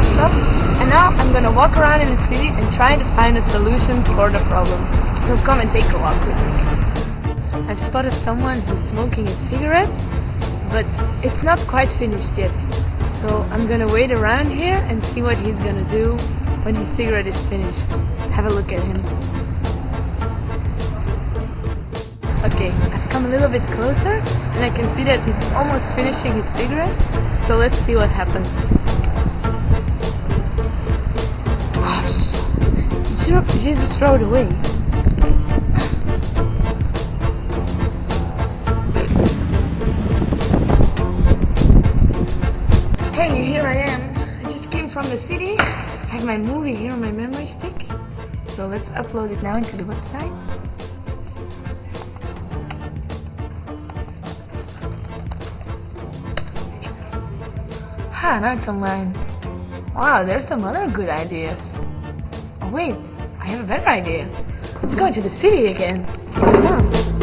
stuff. And now I'm gonna walk around in the city and try to find a solution for the problem. So come and take a walk with me. I've spotted someone who's smoking a cigarette, but it's not quite finished yet. So I'm gonna wait around here and see what he's gonna do when his cigarette is finished. Have a look at him. Okay, I've come a little bit closer and I can see that he's almost finishing his cigarette. So let's see what happens. Just throw it away? Hey, here I am. I just came from the city. I have my movie here on my memory stick. So let's upload it now into the website. Ha, now it's online. Wow, there's some other good ideas. Oh wait, I have a better idea. Let's go to the city again.